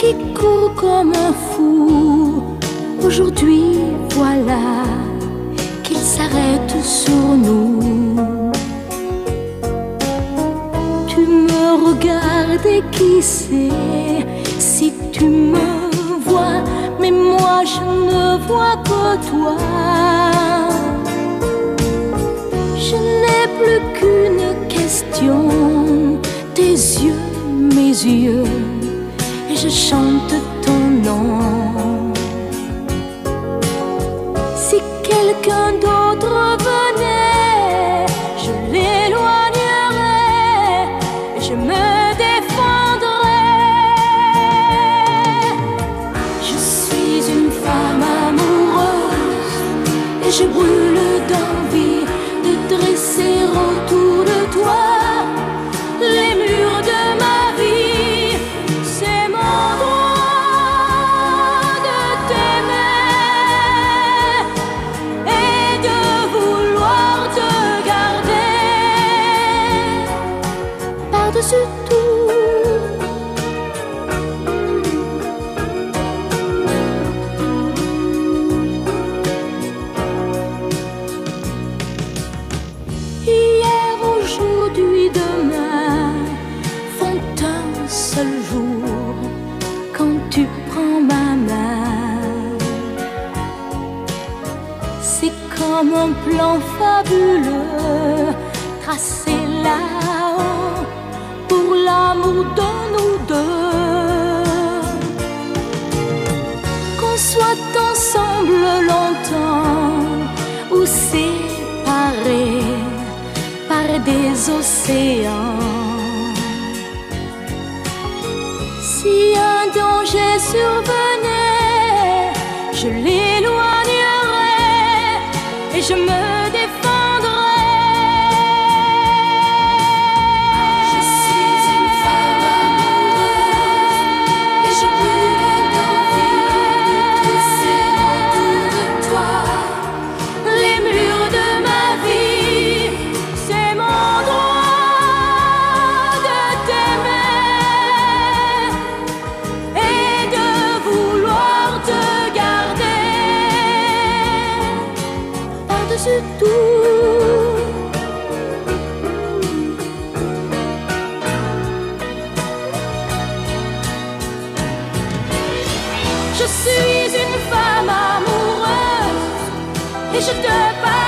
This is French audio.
qui court comme un fou. Aujourd'hui, voilà qu'il s'arrête sur nous. Tu me regardes et qui sait si tu me vois, mais moi je ne vois que toi. Je n'ai plus qu'une question, tes yeux, mes yeux je chante ton nom. Si quelqu'un d'autre venait, je l'éloignerais et je me défendrais. Je suis une femme amoureuse et je brûle comme un plan fabuleux tracé là-haut pour l'amour de nous deux. Qu'on soit ensemble longtemps ou séparés par des océans. Si un danger survenait, je l'éloignerais et je me Je suis une femme amoureuse et je te parle